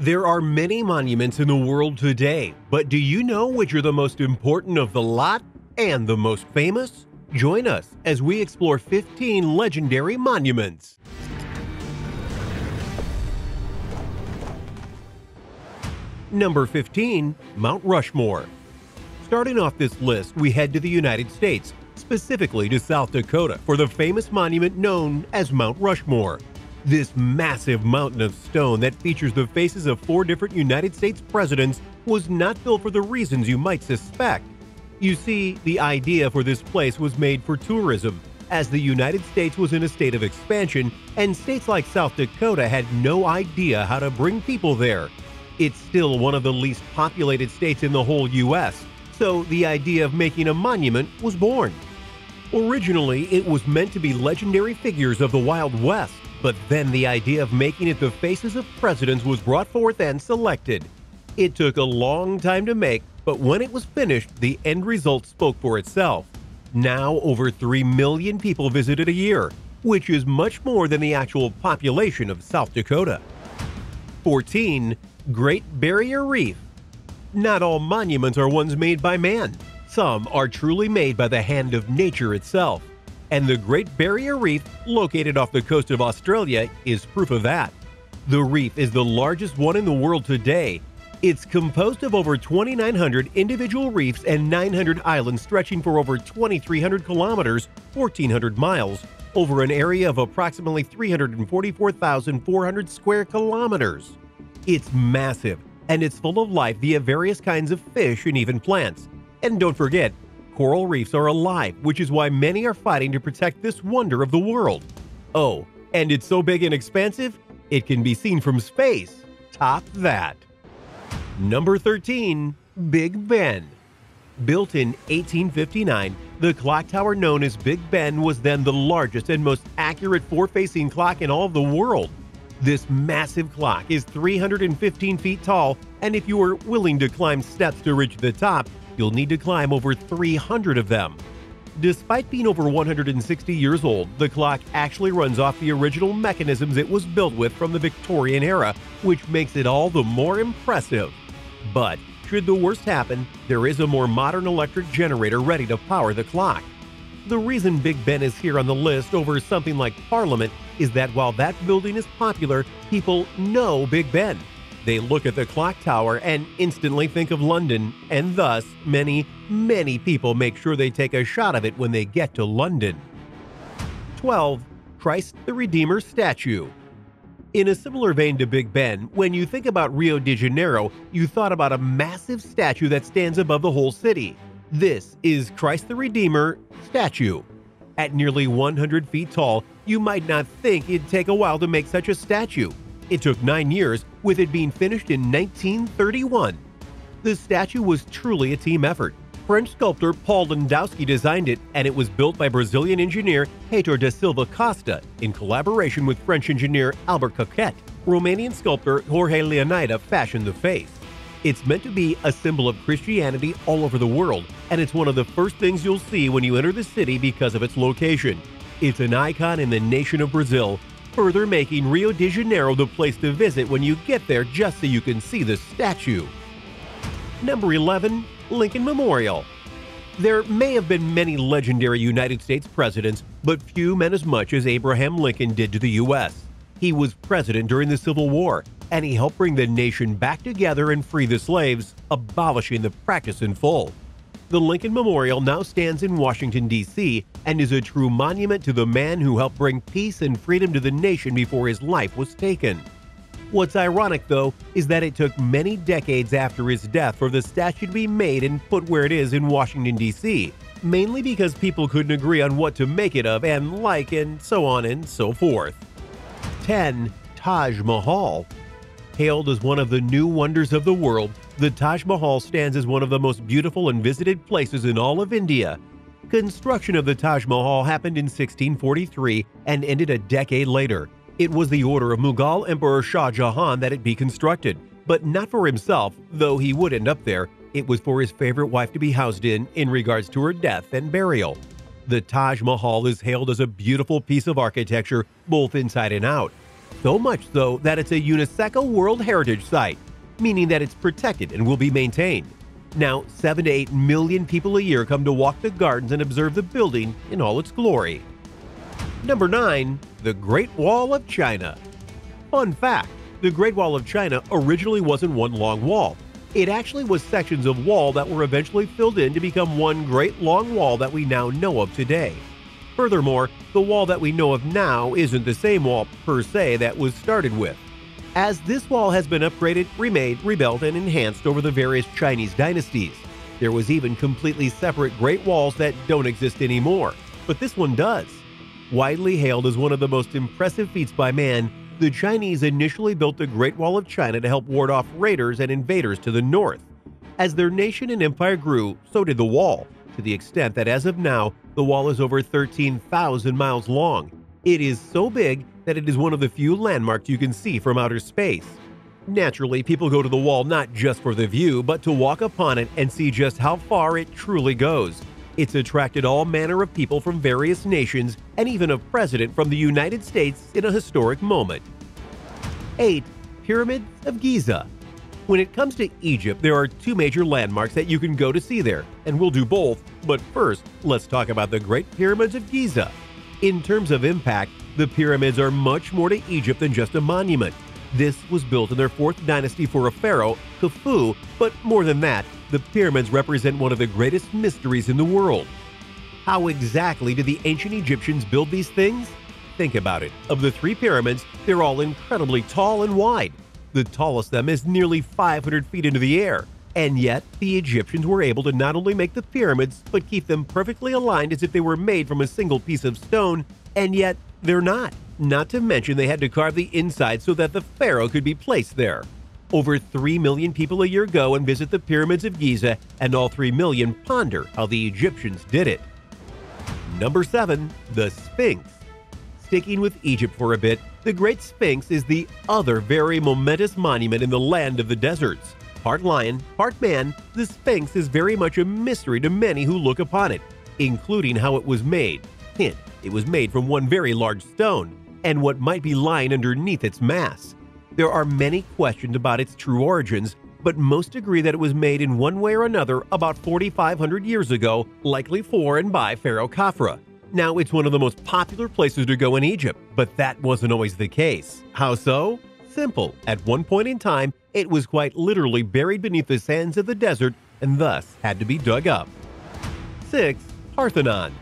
There are many monuments in the world today, but do you know which are the most important of the lot and the most famous? Join us as we explore 15 legendary monuments. Number 15, Mount Rushmore. Starting off this list, we head to the United States, specifically to South Dakota, for the famous monument known as Mount Rushmore. This massive mountain of stone that features the faces of four different United States presidents was not built for the reasons you might suspect. You see, the idea for this place was made for tourism, as the United States was in a state of expansion and states like South Dakota had no idea how to bring people there. It's still one of the least populated states in the whole U.S., so the idea of making a monument was born. Originally, it was meant to be legendary figures of the Wild West, but then the idea of making it the faces of presidents was brought forth and selected. It took a long time to make, but when it was finished, the end result spoke for itself. Now, over 3 million people visit it a year, which is much more than the actual population of South Dakota. 14. Great Barrier Reef. Not all monuments are ones made by man. Some are truly made by the hand of nature itself. And the Great Barrier Reef, located off the coast of Australia, is proof of that. The reef is the largest one in the world today. It's composed of over 2,900 individual reefs and 900 islands stretching for over 2,300 kilometers, 1,400 miles, over an area of approximately 344,400 square kilometers. It's massive, and it's full of life via various kinds of fish and even plants. And don't forget, coral reefs are alive, which is why many are fighting to protect this wonder of the world. Oh, and it's so big and expansive, it can be seen from space. Top that. Number 13, Big Ben. Built in 1859, the clock tower known as Big Ben was then the largest and most accurate four facing clock in all of the world. This massive clock is 315 feet tall, and if you are willing to climb steps to reach the top, you'll need to climb over 300 of them. Despite being over 160 years old, the clock actually runs off the original mechanisms it was built with from the Victorian era, which makes it all the more impressive. But should the worst happen, there is a more modern electric generator ready to power the clock. The reason Big Ben is here on the list over something like Parliament is that while that building is popular, people know Big Ben. They look at the clock tower and instantly think of London, and thus, many, many people make sure they take a shot of it when they get to London. 12. Christ the Redeemer Statue. In a similar vein to Big Ben, when you think about Rio de Janeiro, you thought about a massive statue that stands above the whole city. This is Christ the Redeemer statue. At nearly 100 feet tall, you might not think it'd take a while to make such a statue. It took nine years, with it being finished in 1931. The statue was truly a team effort. French sculptor Paul Landowski designed it, and it was built by Brazilian engineer Heitor da Silva Costa in collaboration with French engineer Albert Coquet. Romanian sculptor Jorge Leonida fashioned the face. It's meant to be a symbol of Christianity all over the world, and it's one of the first things you'll see when you enter the city because of its location. It's an icon in the nation of Brazil, further making Rio de Janeiro the place to visit when you get there just so you can see the statue. Number 11, Lincoln Memorial. There may have been many legendary United States presidents, but few meant as much as Abraham Lincoln did to the U.S. He was president during the Civil War, and he helped bring the nation back together and free the slaves, abolishing the practice in full. The Lincoln Memorial now stands in Washington, D.C., and is a true monument to the man who helped bring peace and freedom to the nation before his life was taken. What's ironic, though, is that it took many decades after his death for the statue to be made and put where it is in Washington, D.C., mainly because people couldn't agree on what to make it of and like, and so on and so forth. 10. Taj Mahal. Hailed as one of the new wonders of the world, the Taj Mahal stands as one of the most beautiful and visited places in all of India. Construction of the Taj Mahal happened in 1643 and ended a decade later. It was the order of Mughal Emperor Shah Jahan that it be constructed, but not for himself, though he would end up there. It was for his favorite wife to be housed in in regards to her death and burial. The Taj Mahal is hailed as a beautiful piece of architecture, both inside and out. So much so that it's a UNESCO World Heritage Site, meaning that it's protected and will be maintained. Now, 7 to 8 million people a year come to walk the gardens and observe the building in all its glory. Number 9. The Great Wall of China. Fun fact the Great Wall of China originally wasn't one long wall. It actually was sections of wall that were eventually filled in to become one great long wall that we now know of today. Furthermore, the wall that we know of now isn't the same wall per se that was started with. As this wall has been upgraded, remade, rebuilt, and enhanced over the various Chinese dynasties. There was even completely separate Great Walls that don't exist anymore, but this one does. Widely hailed as one of the most impressive feats by man, the Chinese initially built the Great Wall of China to help ward off raiders and invaders to the north. As their nation and empire grew, so did the wall, to the extent that as of now, the wall is over 13,000 miles long. It is so big that it is one of the few landmarks you can see from outer space. Naturally, people go to the wall not just for the view, but to walk upon it and see just how far it truly goes. It's attracted all manner of people from various nations and even a president from the United States in a historic moment. 8. Pyramids of Giza When it comes to Egypt, there are two major landmarks that you can go to see there, and we'll do both, but first, let's talk about the Great Pyramids of Giza. In terms of impact, the pyramids are much more to Egypt than just a monument. This was built in their fourth dynasty for a pharaoh, Khufu, but more than that, the pyramids represent one of the greatest mysteries in the world. How exactly did the ancient Egyptians build these things? Think about it. Of the three pyramids, they're all incredibly tall and wide. The tallest of them is nearly 500 feet into the air. And yet, the Egyptians were able to not only make the pyramids, but keep them perfectly aligned as if they were made from a single piece of stone, and yet they're not. Not to mention, they had to carve the inside so that the pharaoh could be placed there. Over 3 million people a year go and visit the pyramids of Giza, and all 3 million ponder how the Egyptians did it. Number 7. The Sphinx. Sticking with Egypt for a bit, the Great Sphinx is the other very momentous monument in the land of the deserts. Part lion, part man, the Sphinx is very much a mystery to many who look upon it, including how it was made. Hint, it was made from one very large stone, and what might be lying underneath its mass. There are many questions about its true origins, but most agree that it was made in one way or another about 4,500 years ago, likely for and by Pharaoh Khafra. Now, it's one of the most popular places to go in Egypt, but that wasn't always the case. How so? Simple. At one point in time, it was quite literally buried beneath the sands of the desert and thus had to be dug up. 6. Parthenon.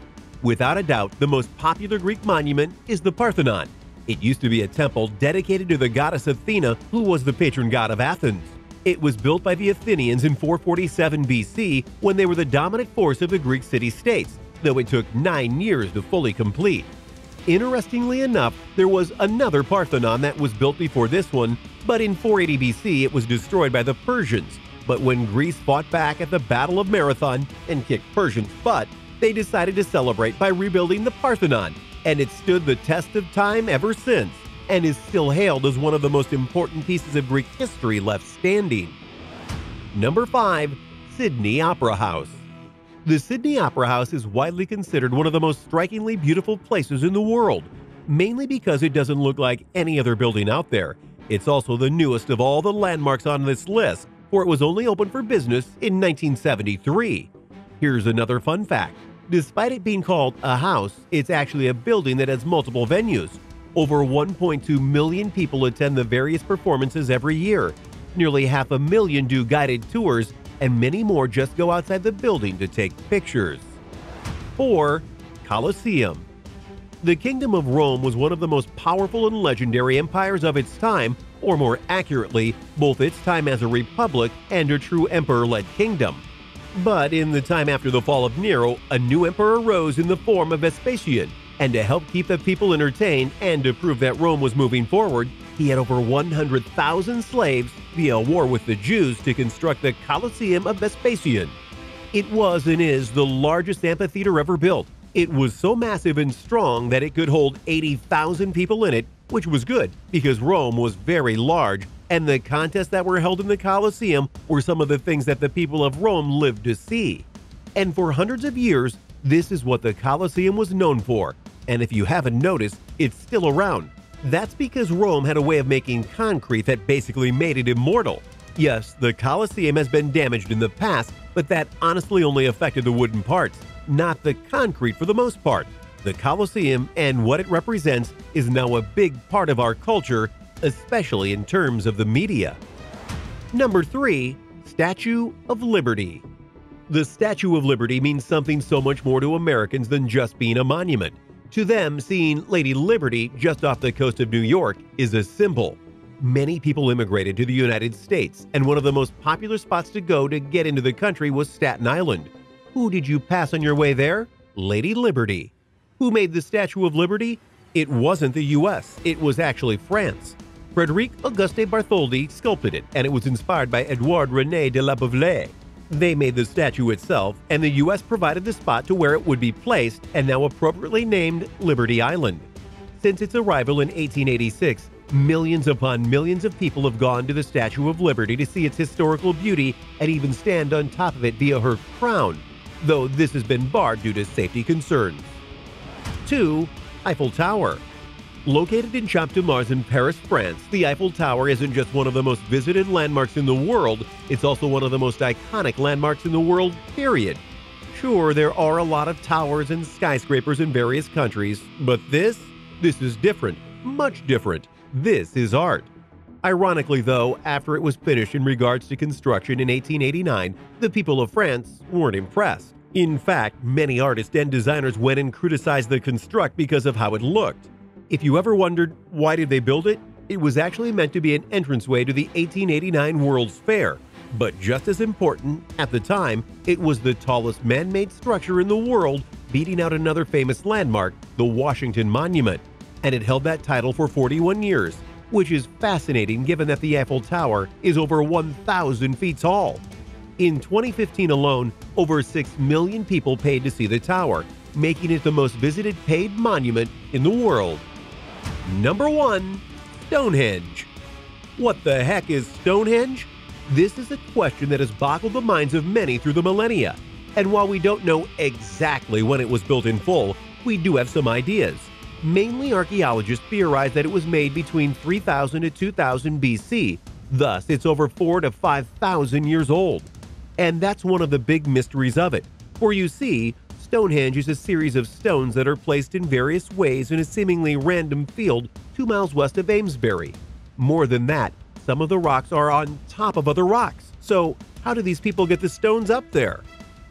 Without a doubt, the most popular Greek monument is the Parthenon. It used to be a temple dedicated to the goddess Athena, who was the patron god of Athens. It was built by the Athenians in 447 BC when they were the dominant force of the Greek city states, though it took nine years to fully complete. Interestingly enough, there was another Parthenon that was built before this one, but in 480 BC it was destroyed by the Persians. But when Greece fought back at the Battle of Marathon and kicked Persians' butt, they decided to celebrate by rebuilding the Parthenon, and it stood the test of time ever since, and is still hailed as one of the most important pieces of Greek history left standing. Number 5. Sydney Opera House the Sydney Opera House is widely considered one of the most strikingly beautiful places in the world, mainly because it doesn't look like any other building out there. It's also the newest of all the landmarks on this list, for it was only opened for business in 1973. Here's another fun fact. Despite it being called a house, it's actually a building that has multiple venues. Over 1.2 million people attend the various performances every year. Nearly half a million do guided tours, and many more just go outside the building to take pictures. 4. Colosseum The Kingdom of Rome was one of the most powerful and legendary empires of its time, or more accurately, both its time as a republic and a true emperor-led kingdom. But in the time after the fall of Nero, a new emperor rose in the form of Vespasian, and to help keep the people entertained and to prove that Rome was moving forward, he had over 100,000 slaves via war with the Jews to construct the Colosseum of Vespasian. It was and is the largest amphitheater ever built. It was so massive and strong that it could hold 80,000 people in it, which was good because Rome was very large, and the contests that were held in the Colosseum were some of the things that the people of Rome lived to see. And for hundreds of years, this is what the Colosseum was known for. And if you haven't noticed, it's still around. That's because Rome had a way of making concrete that basically made it immortal. Yes, the Colosseum has been damaged in the past, but that honestly only affected the wooden parts, not the concrete for the most part. The Colosseum and what it represents is now a big part of our culture, especially in terms of the media. Number 3. Statue of Liberty The Statue of Liberty means something so much more to Americans than just being a monument. To them, seeing Lady Liberty just off the coast of New York is a symbol. Many people immigrated to the United States, and one of the most popular spots to go to get into the country was Staten Island. Who did you pass on your way there? Lady Liberty. Who made the Statue of Liberty? It wasn't the US, it was actually France. Frederic Auguste Bartholdi sculpted it, and it was inspired by Edouard René de Laboulaye. They made the statue itself, and the US provided the spot to where it would be placed and now appropriately named Liberty Island. Since its arrival in 1886, millions upon millions of people have gone to the Statue of Liberty to see its historical beauty and even stand on top of it via her crown, though this has been barred due to safety concerns. 2. Eiffel Tower Located in Champ de Mars in Paris, France, the Eiffel Tower isn't just one of the most visited landmarks in the world, it's also one of the most iconic landmarks in the world, period. Sure, there are a lot of towers and skyscrapers in various countries, but this? This is different. Much different. This is art. Ironically, though, after it was finished in regards to construction in 1889, the people of France weren't impressed. In fact, many artists and designers went and criticized the construct because of how it looked. If you ever wondered why did they build it, it was actually meant to be an entranceway to the 1889 World's Fair. But just as important, at the time, it was the tallest man-made structure in the world, beating out another famous landmark, the Washington Monument. And it held that title for 41 years, which is fascinating given that the Eiffel Tower is over 1,000 feet tall. In 2015 alone, over 6 million people paid to see the tower, making it the most visited paid monument in the world. Number 1. Stonehenge. What the heck is Stonehenge? This is a question that has boggled the minds of many through the millennia. And while we don't know exactly when it was built in full, we do have some ideas. Mainly archaeologists theorize that it was made between 3000 to 2000 BC, thus it's over 4 to 5000 years old. And that's one of the big mysteries of it. For you see, Stonehenge is a series of stones that are placed in various ways in a seemingly random field two miles west of Amesbury. More than that, some of the rocks are on top of other rocks. So, how do these people get the stones up there?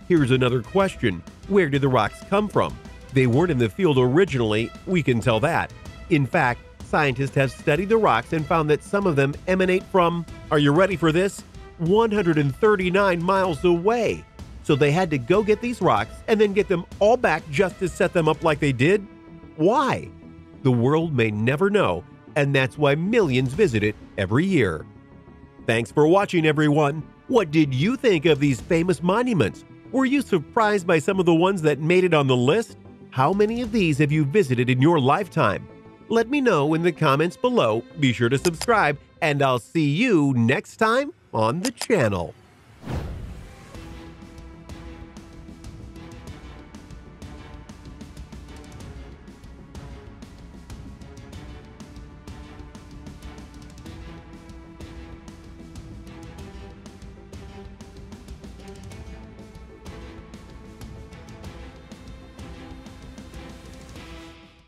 Here's another question Where did the rocks come from? They weren't in the field originally, we can tell that. In fact, scientists have studied the rocks and found that some of them emanate from, are you ready for this? 139 miles away. So they had to go get these rocks and then get them all back just to set them up like they did? Why? The world may never know, and that's why millions visit it every year. Thanks for watching, everyone. What did you think of these famous monuments? Were you surprised by some of the ones that made it on the list? How many of these have you visited in your lifetime? Let me know in the comments below. Be sure to subscribe, and I'll see you next time on the channel.